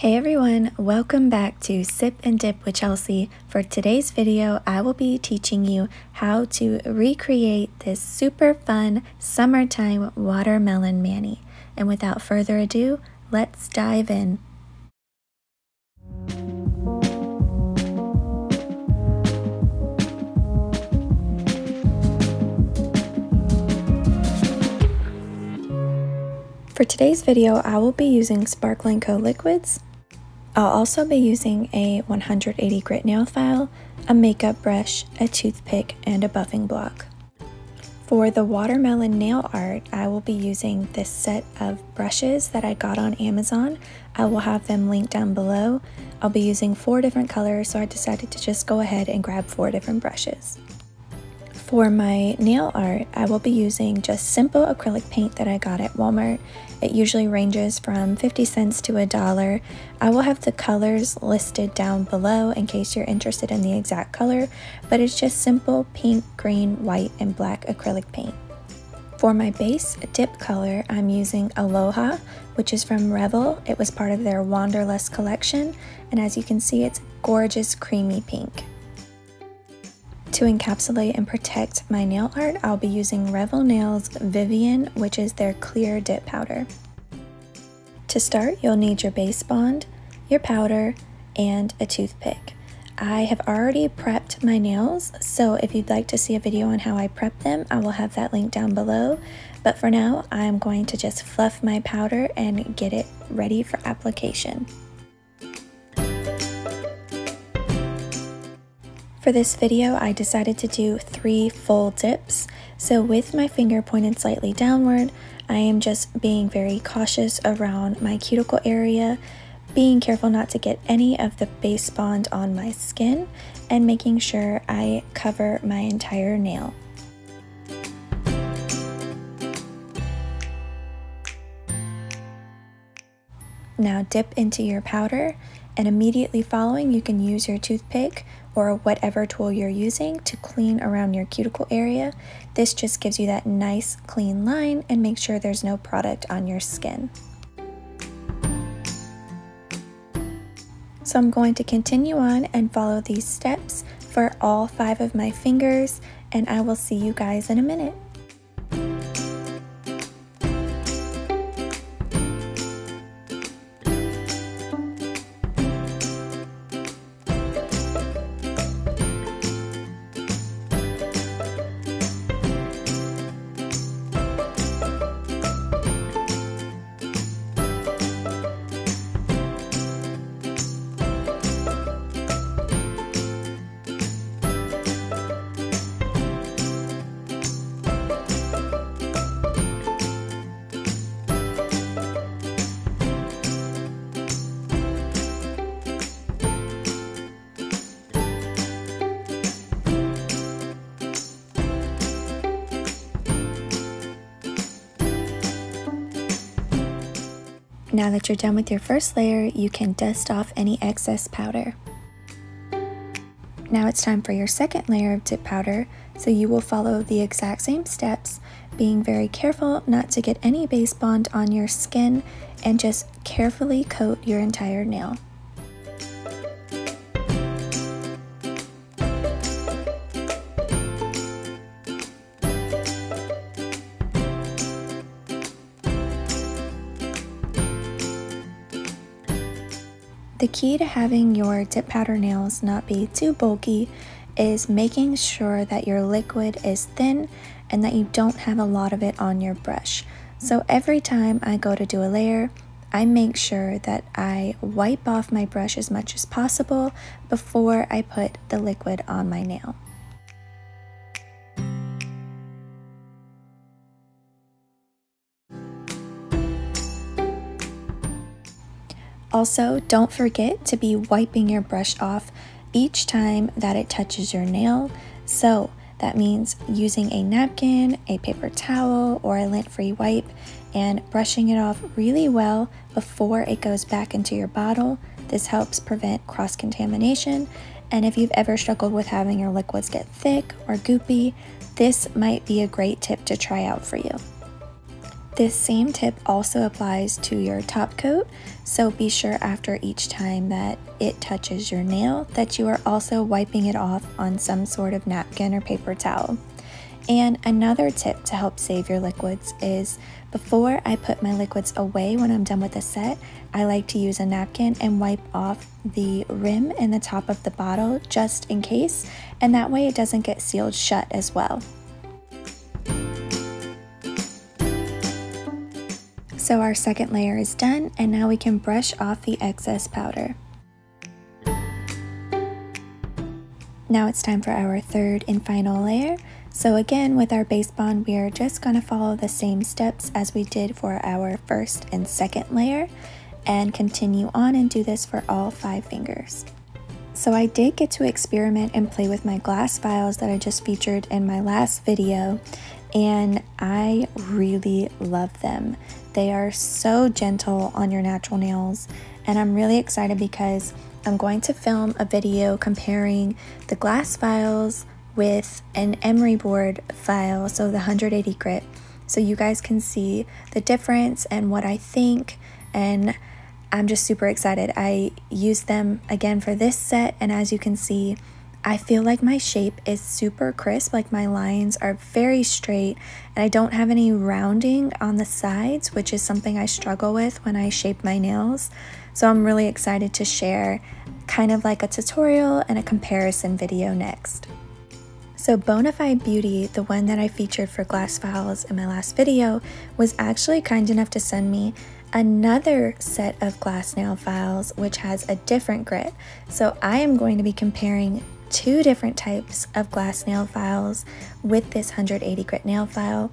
Hey everyone, welcome back to Sip and Dip with Chelsea. For today's video, I will be teaching you how to recreate this super fun summertime watermelon mani. And without further ado, let's dive in. For today's video, I will be using Sparkle and Co liquids, I'll also be using a 180 grit nail file, a makeup brush, a toothpick, and a buffing block. For the watermelon nail art, I will be using this set of brushes that I got on Amazon. I will have them linked down below. I'll be using four different colors, so I decided to just go ahead and grab four different brushes. For my nail art, I will be using just simple acrylic paint that I got at Walmart. It usually ranges from 50 cents to a dollar. I will have the colors listed down below in case you're interested in the exact color, but it's just simple pink, green, white, and black acrylic paint. For my base dip color, I'm using Aloha, which is from Revel. It was part of their Wanderlust collection, and as you can see, it's gorgeous creamy pink. To encapsulate and protect my nail art, I'll be using Revel Nails Vivian, which is their clear dip powder. To start, you'll need your base bond, your powder, and a toothpick. I have already prepped my nails, so if you'd like to see a video on how I prep them, I will have that link down below. But for now, I'm going to just fluff my powder and get it ready for application. For this video, I decided to do three full dips. So with my finger pointed slightly downward, I am just being very cautious around my cuticle area, being careful not to get any of the base bond on my skin, and making sure I cover my entire nail. Now dip into your powder and immediately following you can use your toothpick or whatever tool you're using to clean around your cuticle area. This just gives you that nice clean line and make sure there's no product on your skin. So I'm going to continue on and follow these steps for all five of my fingers and I will see you guys in a minute. Now that you're done with your first layer, you can dust off any excess powder. Now it's time for your second layer of dip powder, so you will follow the exact same steps, being very careful not to get any base bond on your skin and just carefully coat your entire nail. Key to having your dip powder nails not be too bulky is making sure that your liquid is thin and that you don't have a lot of it on your brush. So every time I go to do a layer, I make sure that I wipe off my brush as much as possible before I put the liquid on my nail. Also, don't forget to be wiping your brush off each time that it touches your nail. So that means using a napkin, a paper towel, or a lint-free wipe and brushing it off really well before it goes back into your bottle. This helps prevent cross-contamination. And if you've ever struggled with having your liquids get thick or goopy, this might be a great tip to try out for you. This same tip also applies to your top coat, so be sure after each time that it touches your nail that you are also wiping it off on some sort of napkin or paper towel. And another tip to help save your liquids is before I put my liquids away when I'm done with the set, I like to use a napkin and wipe off the rim and the top of the bottle just in case, and that way it doesn't get sealed shut as well. So our second layer is done and now we can brush off the excess powder. Now it's time for our third and final layer. So again, with our base bond, we are just gonna follow the same steps as we did for our first and second layer and continue on and do this for all five fingers. So I did get to experiment and play with my glass files that I just featured in my last video and I really love them. They are so gentle on your natural nails. And I'm really excited because I'm going to film a video comparing the glass files with an emery board file, so the 180 grit, so you guys can see the difference and what I think. And I'm just super excited. I used them again for this set and as you can see I feel like my shape is super crisp, like my lines are very straight and I don't have any rounding on the sides, which is something I struggle with when I shape my nails. So I'm really excited to share kind of like a tutorial and a comparison video next. So Bonafide Beauty, the one that I featured for glass files in my last video, was actually kind enough to send me another set of glass nail files which has a different grit. So I am going to be comparing two different types of glass nail files with this 180 grit nail file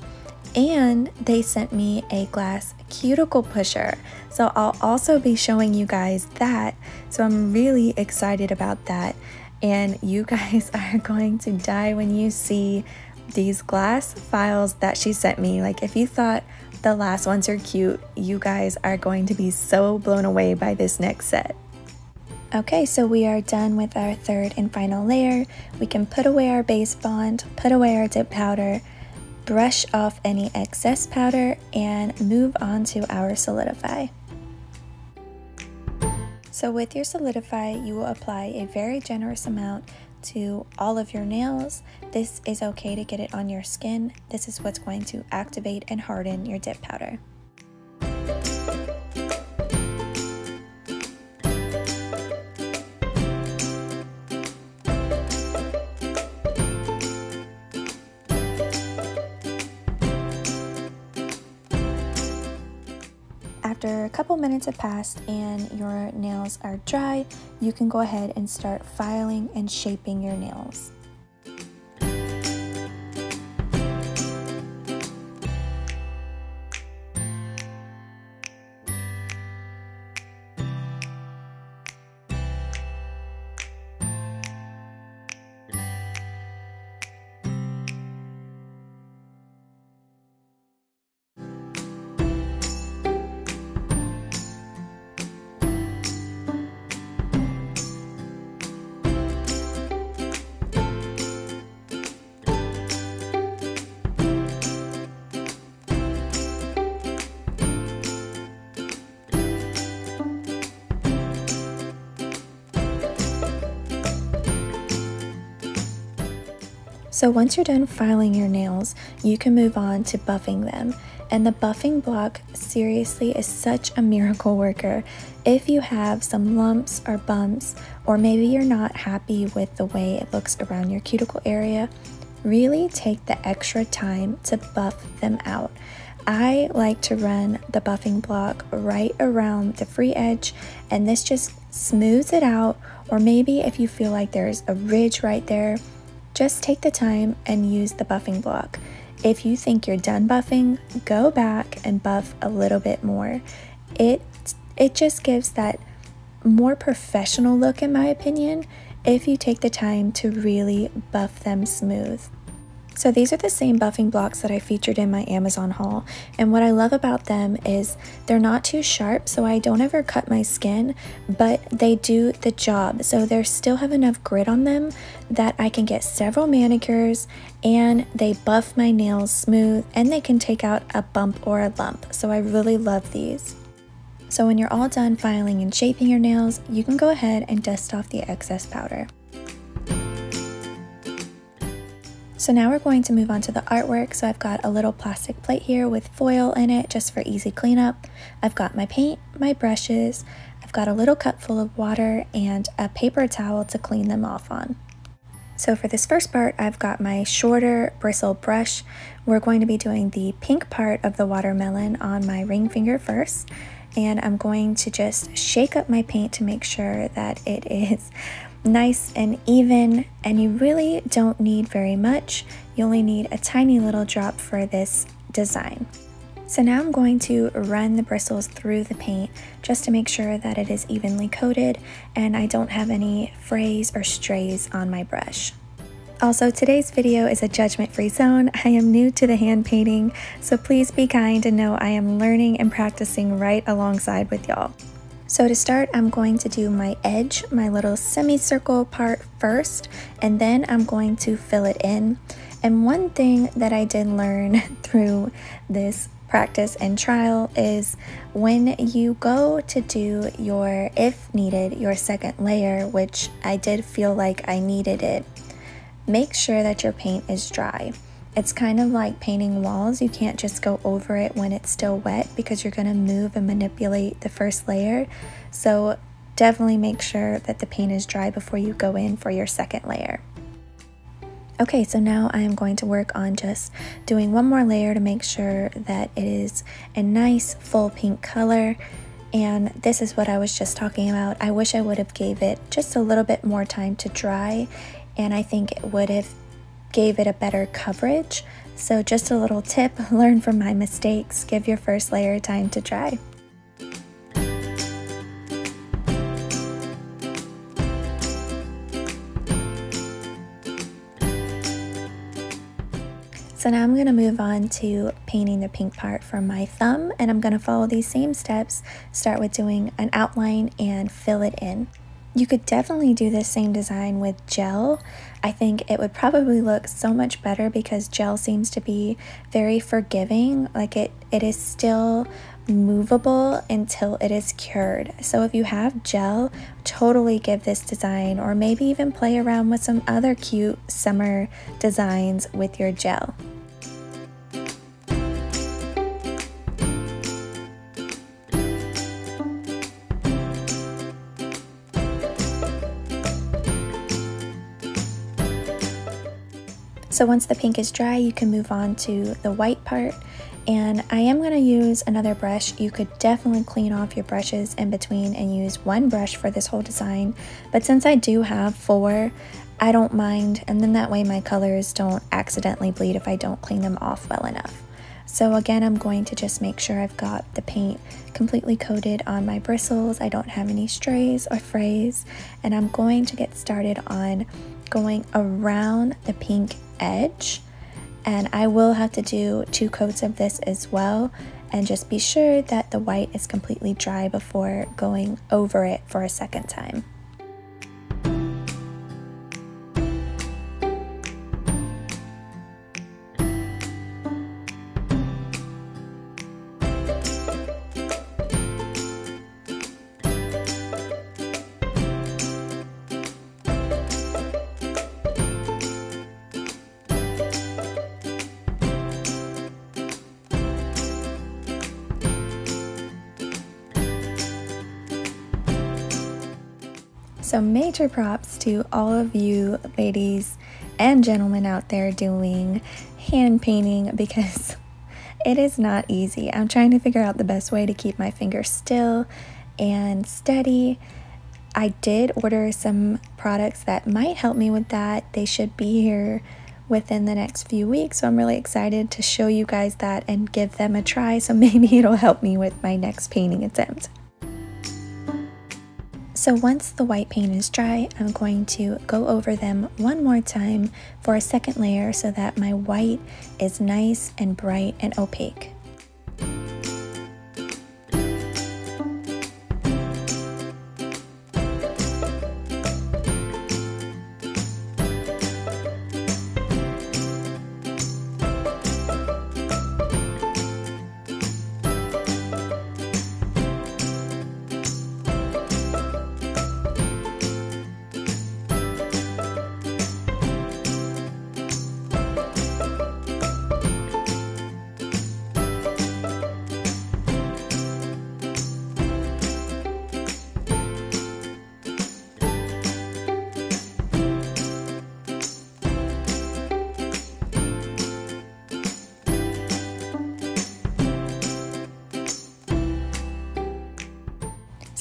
and they sent me a glass cuticle pusher. So I'll also be showing you guys that. So I'm really excited about that. And you guys are going to die when you see these glass files that she sent me. Like if you thought the last ones are cute, you guys are going to be so blown away by this next set. Okay, so we are done with our third and final layer. We can put away our base bond, put away our dip powder, brush off any excess powder, and move on to our solidify. So with your solidify, you will apply a very generous amount to all of your nails. This is okay to get it on your skin. This is what's going to activate and harden your dip powder. Couple minutes have passed and your nails are dry, you can go ahead and start filing and shaping your nails. So once you're done filing your nails, you can move on to buffing them. And the buffing block seriously is such a miracle worker. If you have some lumps or bumps, or maybe you're not happy with the way it looks around your cuticle area, really take the extra time to buff them out. I like to run the buffing block right around the free edge and this just smooths it out or maybe if you feel like there's a ridge right there just take the time and use the buffing block. If you think you're done buffing, go back and buff a little bit more. It it just gives that more professional look in my opinion if you take the time to really buff them smooth. So these are the same buffing blocks that I featured in my Amazon haul. And what I love about them is they're not too sharp, so I don't ever cut my skin, but they do the job. So they still have enough grit on them that I can get several manicures and they buff my nails smooth and they can take out a bump or a lump. So I really love these. So when you're all done filing and shaping your nails, you can go ahead and dust off the excess powder. So now we're going to move on to the artwork. So I've got a little plastic plate here with foil in it just for easy cleanup. I've got my paint, my brushes, I've got a little cup full of water and a paper towel to clean them off on. So for this first part, I've got my shorter bristle brush. We're going to be doing the pink part of the watermelon on my ring finger first. And I'm going to just shake up my paint to make sure that it is nice and even and you really don't need very much. You only need a tiny little drop for this design. So now I'm going to run the bristles through the paint just to make sure that it is evenly coated and I don't have any frays or strays on my brush. Also, today's video is a judgment-free zone. I am new to the hand painting, so please be kind and know I am learning and practicing right alongside with y'all. So to start, I'm going to do my edge, my little semicircle part first, and then I'm going to fill it in. And one thing that I did learn through this practice and trial is when you go to do your, if needed, your second layer, which I did feel like I needed it, make sure that your paint is dry. It's kind of like painting walls. You can't just go over it when it's still wet because you're going to move and manipulate the first layer. So definitely make sure that the paint is dry before you go in for your second layer. Okay, so now I am going to work on just doing one more layer to make sure that it is a nice full pink color. And this is what I was just talking about. I wish I would have gave it just a little bit more time to dry and I think it would have gave it a better coverage. So just a little tip, learn from my mistakes, give your first layer time to dry. So now I'm going to move on to painting the pink part for my thumb and I'm going to follow these same steps. Start with doing an outline and fill it in. You could definitely do this same design with gel. I think it would probably look so much better because gel seems to be very forgiving. Like it, it is still movable until it is cured. So if you have gel, totally give this design or maybe even play around with some other cute summer designs with your gel. So once the pink is dry, you can move on to the white part. And I am going to use another brush. You could definitely clean off your brushes in between and use one brush for this whole design. But since I do have four, I don't mind. And then that way my colors don't accidentally bleed if I don't clean them off well enough. So again, I'm going to just make sure I've got the paint completely coated on my bristles. I don't have any strays or frays. And I'm going to get started on going around the pink edge and I will have to do two coats of this as well and just be sure that the white is completely dry before going over it for a second time. So, major props to all of you ladies and gentlemen out there doing hand painting because it is not easy. I'm trying to figure out the best way to keep my fingers still and steady. I did order some products that might help me with that. They should be here within the next few weeks. So I'm really excited to show you guys that and give them a try. So maybe it'll help me with my next painting attempt. So once the white paint is dry, I'm going to go over them one more time for a second layer so that my white is nice and bright and opaque.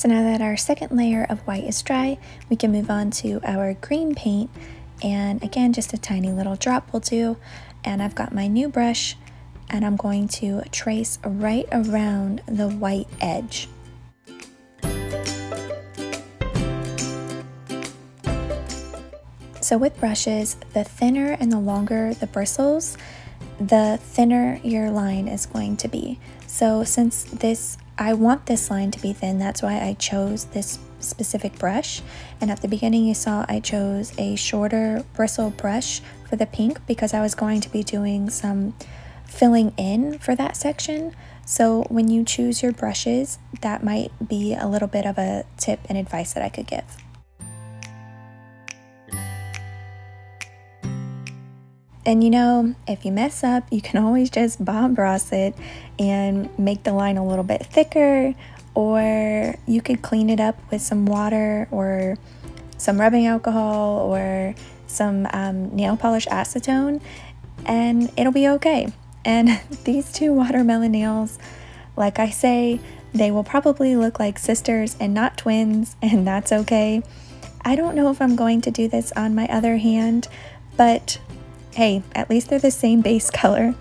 So now that our second layer of white is dry, we can move on to our green paint. And again, just a tiny little drop will do. And I've got my new brush and I'm going to trace right around the white edge. So with brushes, the thinner and the longer the bristles, the thinner your line is going to be. So since this I want this line to be thin, that's why I chose this specific brush. And at the beginning you saw I chose a shorter bristle brush for the pink because I was going to be doing some filling in for that section. So when you choose your brushes, that might be a little bit of a tip and advice that I could give. And you know, if you mess up, you can always just Bob Ross it and make the line a little bit thicker, or you could clean it up with some water or some rubbing alcohol or some um, nail polish acetone, and it'll be okay. And these two watermelon nails, like I say, they will probably look like sisters and not twins, and that's okay. I don't know if I'm going to do this on my other hand, but hey, at least they're the same base color.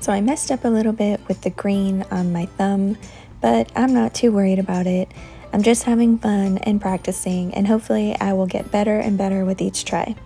So I messed up a little bit with the green on my thumb, but I'm not too worried about it. I'm just having fun and practicing, and hopefully I will get better and better with each try.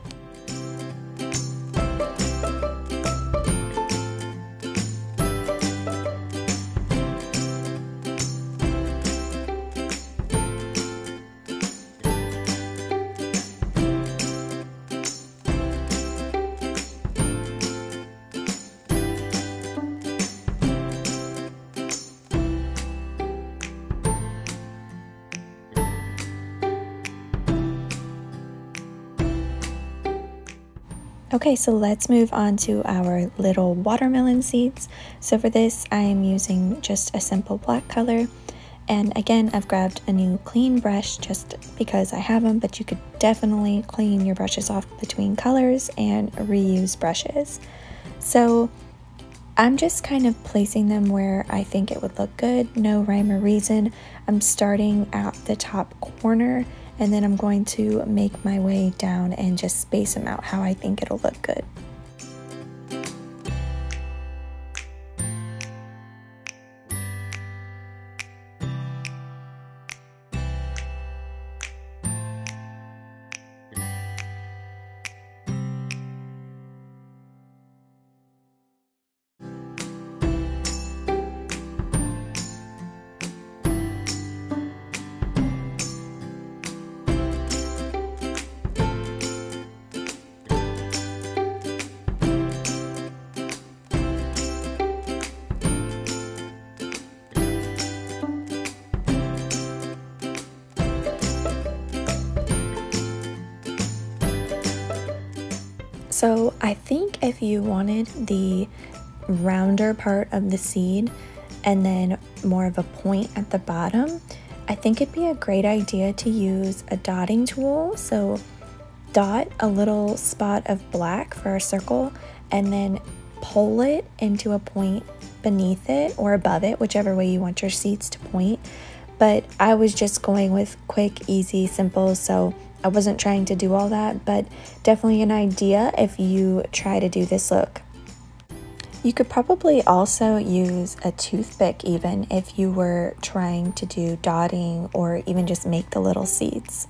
Okay, so let's move on to our little watermelon seeds. So for this, I am using just a simple black color. And again, I've grabbed a new clean brush just because I have them, but you could definitely clean your brushes off between colors and reuse brushes. So I'm just kind of placing them where I think it would look good, no rhyme or reason. I'm starting at the top corner and then I'm going to make my way down and just space them out how I think it'll look good. So I think if you wanted the rounder part of the seed and then more of a point at the bottom, I think it'd be a great idea to use a dotting tool. So dot a little spot of black for a circle and then pull it into a point beneath it or above it, whichever way you want your seeds to point. But I was just going with quick, easy, simple, so I wasn't trying to do all that, but definitely an idea if you try to do this look. You could probably also use a toothpick even if you were trying to do dotting or even just make the little seeds.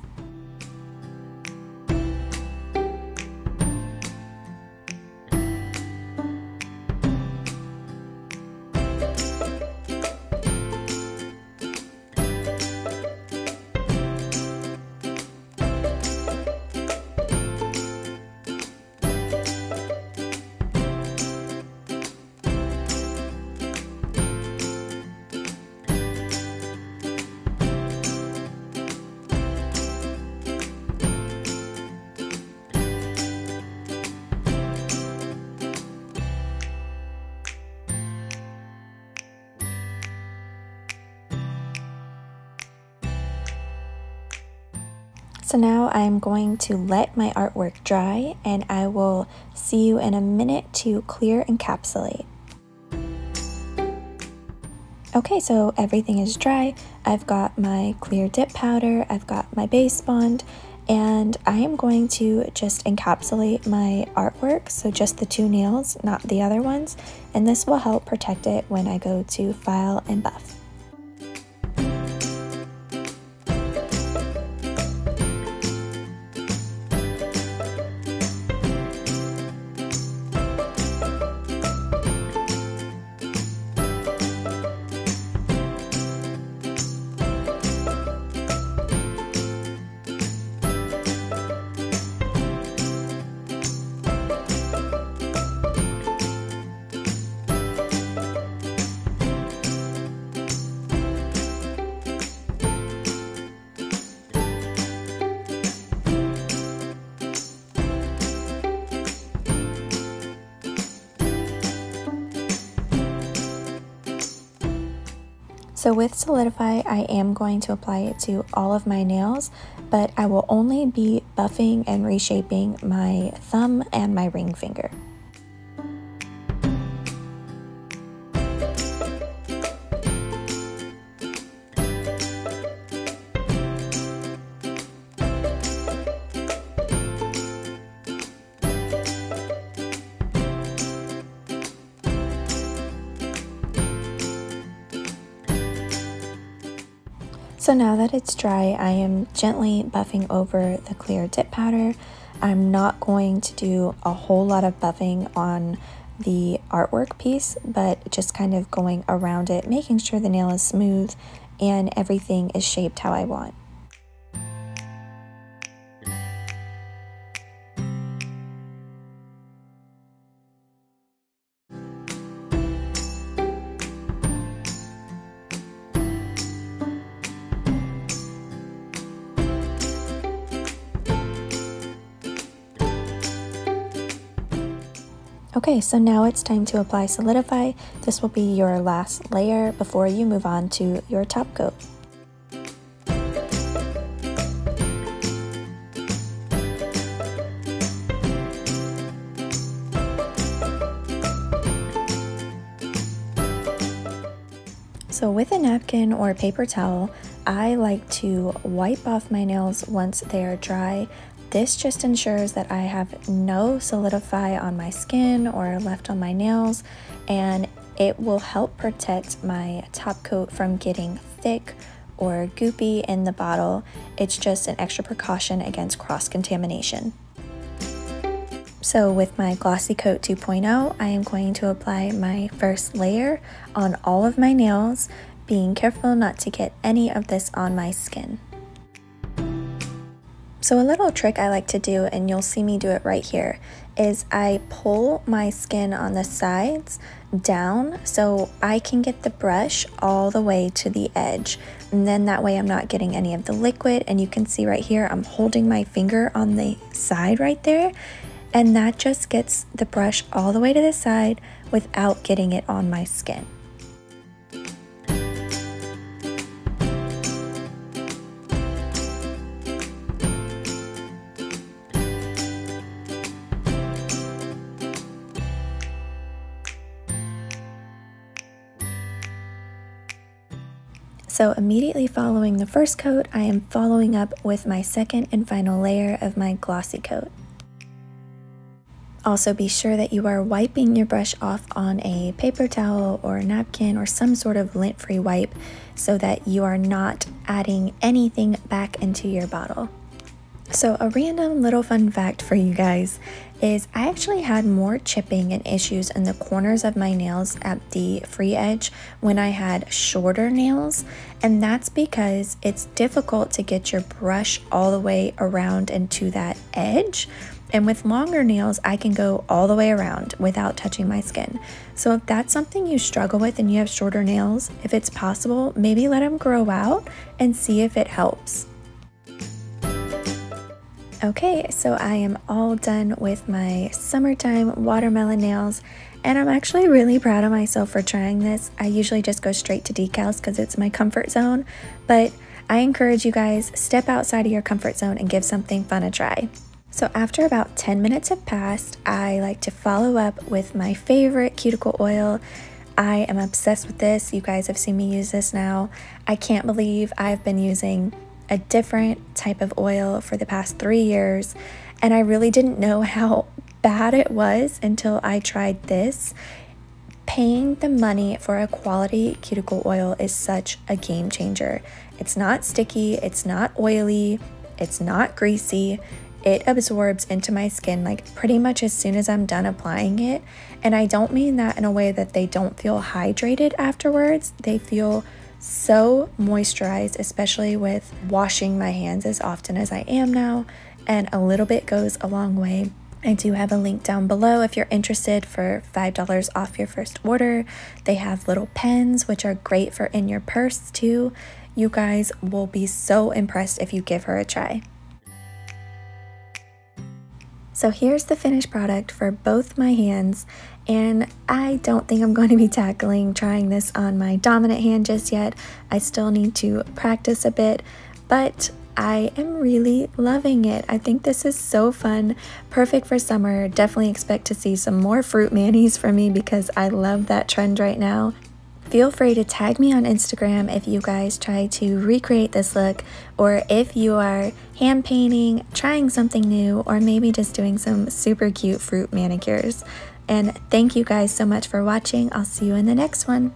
So now I'm going to let my artwork dry and I will see you in a minute to clear encapsulate. Okay, so everything is dry. I've got my clear dip powder, I've got my base bond, and I am going to just encapsulate my artwork, so just the two nails, not the other ones, and this will help protect it when I go to file and buff. So with Solidify, I am going to apply it to all of my nails, but I will only be buffing and reshaping my thumb and my ring finger. So now that it's dry, I am gently buffing over the clear dip powder. I'm not going to do a whole lot of buffing on the artwork piece, but just kind of going around it, making sure the nail is smooth and everything is shaped how I want. Okay, so now it's time to apply Solidify. This will be your last layer before you move on to your top coat. So with a napkin or paper towel, I like to wipe off my nails once they are dry this just ensures that I have no solidify on my skin or left on my nails and it will help protect my top coat from getting thick or goopy in the bottle. It's just an extra precaution against cross-contamination. So with my Glossy Coat 2.0, I am going to apply my first layer on all of my nails, being careful not to get any of this on my skin. So a little trick I like to do, and you'll see me do it right here, is I pull my skin on the sides down so I can get the brush all the way to the edge. And then that way I'm not getting any of the liquid. And you can see right here, I'm holding my finger on the side right there. And that just gets the brush all the way to the side without getting it on my skin. So immediately following the first coat, I am following up with my second and final layer of my glossy coat. Also, be sure that you are wiping your brush off on a paper towel or a napkin or some sort of lint free wipe so that you are not adding anything back into your bottle. So, a random little fun fact for you guys is I actually had more chipping and issues in the corners of my nails at the free edge when I had shorter nails, and that's because it's difficult to get your brush all the way around into that edge. And with longer nails, I can go all the way around without touching my skin. So if that's something you struggle with and you have shorter nails, if it's possible, maybe let them grow out and see if it helps. Okay, so I am all done with my summertime watermelon nails and I'm actually really proud of myself for trying this. I usually just go straight to decals because it's my comfort zone, but I encourage you guys step outside of your comfort zone and give something fun a try. So after about 10 minutes have passed, I like to follow up with my favorite cuticle oil. I am obsessed with this. You guys have seen me use this now. I can't believe I've been using a different type of oil for the past three years, and I really didn't know how bad it was until I tried this. Paying the money for a quality cuticle oil is such a game changer. It's not sticky, it's not oily, it's not greasy. It absorbs into my skin like pretty much as soon as I'm done applying it. And I don't mean that in a way that they don't feel hydrated afterwards. They feel so moisturized, especially with washing my hands as often as I am now, and a little bit goes a long way. I do have a link down below if you're interested for $5 off your first order. They have little pens, which are great for in your purse too. You guys will be so impressed if you give her a try. So here's the finished product for both my hands and I don't think I'm going to be tackling trying this on my dominant hand just yet. I still need to practice a bit, but I am really loving it. I think this is so fun, perfect for summer. Definitely expect to see some more fruit manis from me because I love that trend right now. Feel free to tag me on Instagram if you guys try to recreate this look or if you are hand painting, trying something new, or maybe just doing some super cute fruit manicures. And thank you guys so much for watching. I'll see you in the next one.